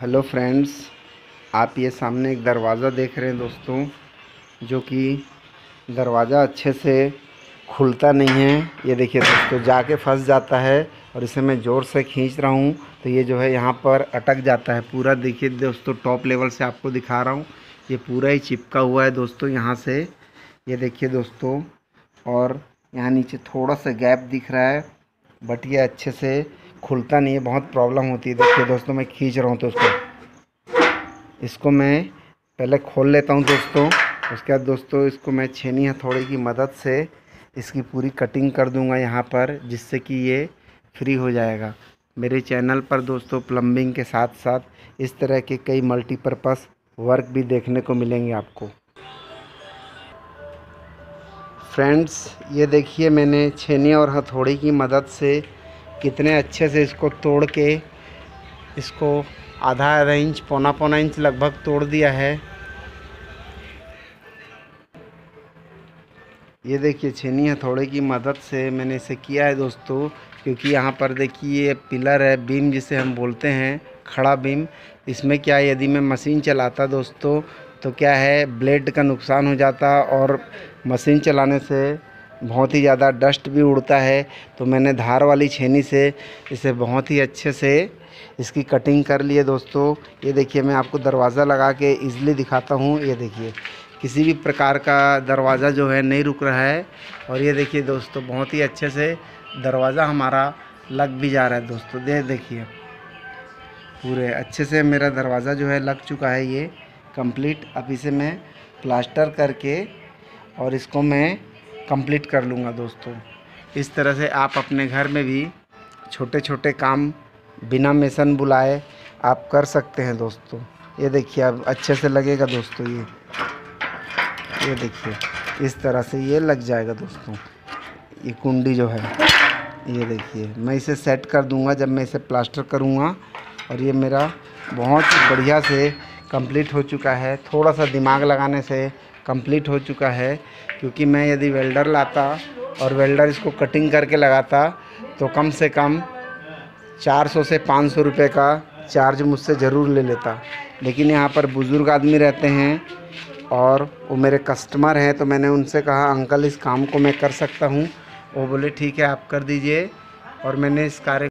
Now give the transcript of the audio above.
Hello friends, आप ये सामने एक दरवाज़ा देख रहे हैं दोस्तों, जो कि दरवाज़ा अच्छे से खुलता नहीं है। ये देखिए दोस्तों, जाके फंस जाता है और इसे मैं ज़ोर से खींच रहा हूँ तो ये जो है यहाँ पर अटक जाता है पूरा। देखिए दोस्तों, टॉप लेवल से आपको दिखा रहा हूँ, ये पूरा ही चिपका हुआ है दोस्तों यहाँ से। ये देखिए दोस्तों, और यहाँ नीचे थोड़ा सा गैप दिख रहा है, बट ये अच्छे से खुलता नहीं है, बहुत प्रॉब्लम होती है। देखिए दोस्तों, मैं खींच रहा हूँ तो उसको। इसको मैं पहले खोल लेता हूँ दोस्तों। उसके बाद दोस्तों, इसको मैं छेनी हथौड़ी की मदद से इसकी पूरी कटिंग कर दूँगा यहाँ पर, जिससे कि ये फ्री हो जाएगा। मेरे चैनल पर दोस्तों प्लम्बिंग के साथ साथ इस तरह के कई मल्टीपर्पज़ वर्क भी देखने को मिलेंगे आपको। फ्रेंड्स ये देखिए मैंने छेनी और हथौड़ी की मदद से कितने अच्छे से इसको तोड़ के, इसको आधा आधा इंच पौना पौना इंच लगभग तोड़ दिया है। ये देखिए, छेनी हथौड़े की मदद से मैंने इसे किया है दोस्तों, क्योंकि यहाँ पर देखिए, ये पिलर है, बीम जिसे हम बोलते हैं, खड़ा बीम। इसमें क्या, यदि मैं मशीन चलाता दोस्तों तो क्या है, ब्लेड का नुकसान हो जाता और मशीन चलाने से बहुत ही ज़्यादा डस्ट भी उड़ता है। तो मैंने धार वाली छेनी से इसे बहुत ही अच्छे से इसकी कटिंग कर लिए दोस्तों। ये देखिए, मैं आपको दरवाज़ा लगा के ईज़िली दिखाता हूँ। ये देखिए, किसी भी प्रकार का दरवाज़ा जो है नहीं रुक रहा है। और ये देखिए दोस्तों, बहुत ही अच्छे से दरवाज़ा हमारा लग भी जा रहा है दोस्तों। दे देखिए, पूरे अच्छे से मेरा दरवाज़ा जो है लग चुका है ये कंप्लीट अब इसे मैं प्लास्टर करके और इसको मैं कंप्लीट कर लूँगा दोस्तों। इस तरह से आप अपने घर में भी छोटे छोटे काम बिना मेसन बुलाए आप कर सकते हैं दोस्तों। ये देखिए, अब अच्छे से लगेगा दोस्तों ये। ये देखिए, इस तरह से ये लग जाएगा दोस्तों। ये कुंडी जो है, ये देखिए, मैं इसे सेट कर दूँगा जब मैं इसे प्लास्टर करूँगा। और ये मेरा बहुत बढ़िया से कंप्लीट हो चुका है। थोड़ा सा दिमाग लगाने से कंप्लीट हो चुका है, क्योंकि मैं यदि वेल्डर लाता और वेल्डर इसको कटिंग करके लगाता तो कम से कम 400 से 500 रुपए का चार्ज मुझसे ज़रूर ले लेता। लेकिन यहाँ पर बुज़ुर्ग आदमी रहते हैं और वो मेरे कस्टमर हैं तो मैंने उनसे कहा, अंकल, इस काम को मैं कर सकता हूँ। वो बोले, ठीक है, आप कर दीजिए। और मैंने इस कार्य